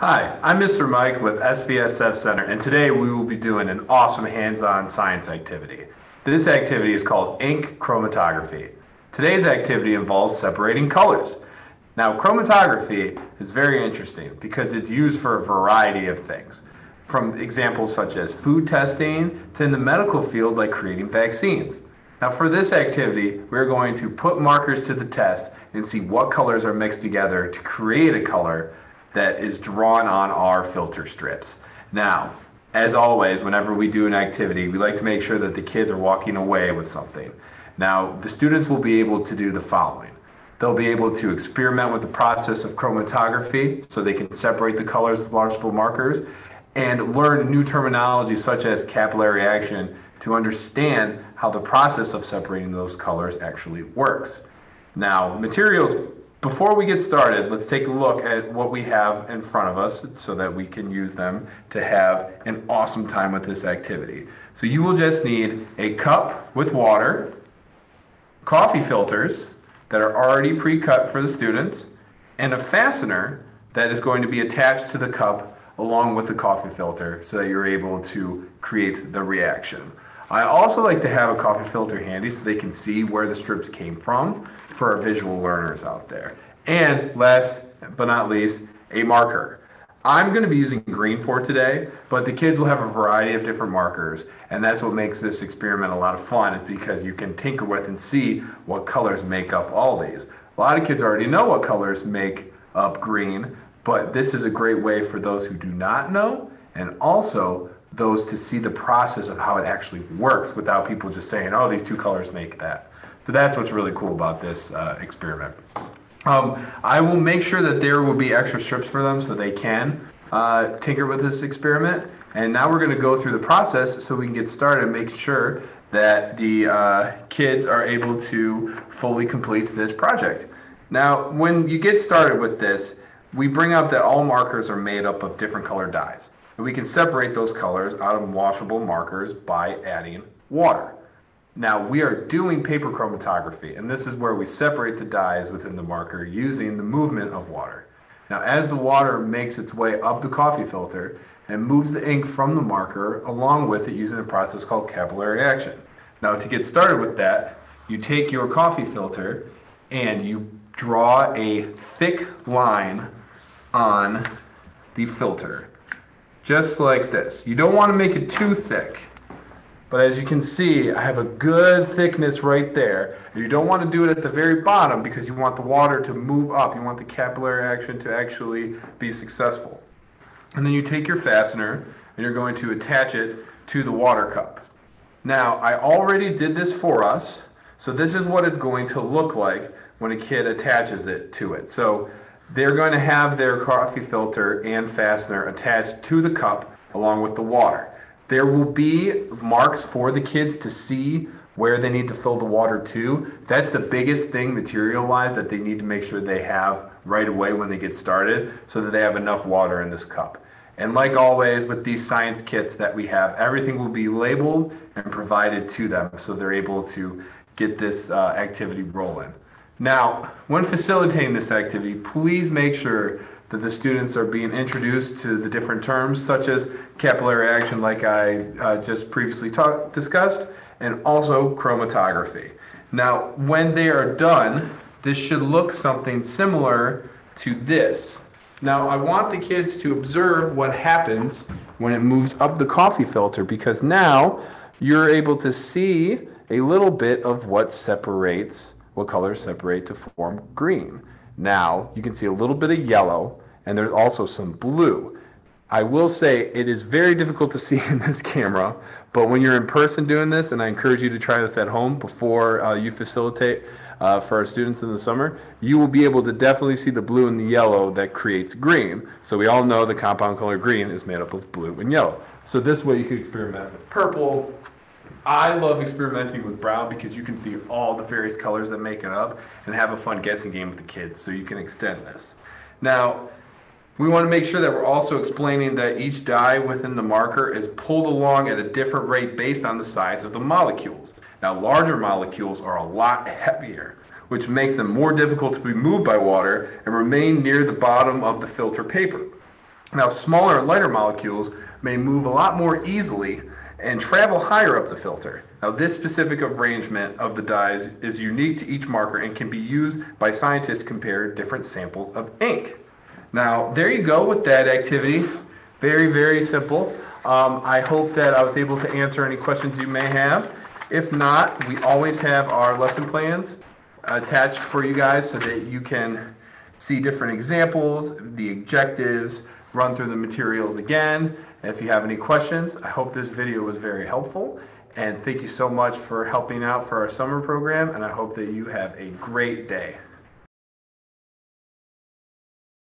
Hi, I'm Mr. Mike with SVSF Center, and today we will be doing an awesome hands-on science activity. This activity is called ink chromatography. Today's activity involves separating colors. Now, chromatography is very interesting because it's used for a variety of things, from examples such as food testing to in the medical field like creating vaccines. Now, for this activity, we're going to put markers to the test and see what colors are mixed together to create a color that is drawn on our filter strips. Now, as always, whenever we do an activity, we like to make sure that the kids are walking away with something. Now, the students will be able to do the following. They'll be able to experiment with the process of chromatography so they can separate the colors with washable markers and learn new terminology such as capillary action to understand how the process of separating those colors actually works. Now, materials before we get started, let's take a look at what we have in front of us so that we can use them to have an awesome time with this activity. So you will just need a cup with water, coffee filters that are already pre-cut for the students, and a fastener that is going to be attached to the cup along with the coffee filter so that you're able to create the reaction. I also like to have a coffee filter handy so they can see where the strips came from for our visual learners out there. And last but not least, a marker. I'm going to be using green for today, but the kids will have a variety of different markers, and that's what makes this experiment a lot of fun is because you can tinker with and see what colors make up all these. A lot of kids already know what colors make up green, but this is a great way for those who do not know and also those to see the process of how it actually works without people just saying, oh, these two colors make that. So that's what's really cool about this uh, experiment. Um, I will make sure that there will be extra strips for them so they can uh, tinker with this experiment. And now we're going to go through the process so we can get started and make sure that the uh, kids are able to fully complete this project. Now, when you get started with this, we bring up that all markers are made up of different colored dyes. And we can separate those colors out of washable markers by adding water. Now we are doing paper chromatography, and this is where we separate the dyes within the marker using the movement of water. Now as the water makes its way up the coffee filter, and moves the ink from the marker along with it using a process called capillary action. Now to get started with that, you take your coffee filter and you draw a thick line on the filter, just like this. You don't want to make it too thick but as you can see, I have a good thickness right there. You don't want to do it at the very bottom because you want the water to move up. You want the capillary action to actually be successful. And then you take your fastener and you're going to attach it to the water cup. Now, I already did this for us. So this is what it's going to look like when a kid attaches it to it. So they're going to have their coffee filter and fastener attached to the cup along with the water. There will be marks for the kids to see where they need to fill the water to. That's the biggest thing material wise that they need to make sure they have right away when they get started so that they have enough water in this cup. And like always with these science kits that we have, everything will be labeled and provided to them so they're able to get this uh, activity rolling. Now, when facilitating this activity, please make sure that the students are being introduced to the different terms such as capillary action like I uh, just previously talk, discussed and also chromatography. Now when they are done this should look something similar to this. Now I want the kids to observe what happens when it moves up the coffee filter because now you're able to see a little bit of what separates, what colors separate to form green. Now you can see a little bit of yellow and there's also some blue. I will say it is very difficult to see in this camera, but when you're in person doing this, and I encourage you to try this at home before uh, you facilitate uh, for our students in the summer, you will be able to definitely see the blue and the yellow that creates green. So we all know the compound color green is made up of blue and yellow. So this way you can experiment with purple, I love experimenting with brown because you can see all the various colors that make it up and have a fun guessing game with the kids so you can extend this. Now, we want to make sure that we're also explaining that each dye within the marker is pulled along at a different rate based on the size of the molecules. Now, larger molecules are a lot heavier, which makes them more difficult to be moved by water and remain near the bottom of the filter paper. Now, smaller and lighter molecules may move a lot more easily and travel higher up the filter. Now, this specific arrangement of the dyes is unique to each marker and can be used by scientists to compare different samples of ink. Now, there you go with that activity. Very, very simple. Um, I hope that I was able to answer any questions you may have. If not, we always have our lesson plans attached for you guys so that you can see different examples, the objectives, run through the materials again. If you have any questions, I hope this video was very helpful. And thank you so much for helping out for our summer program, and I hope that you have a great day.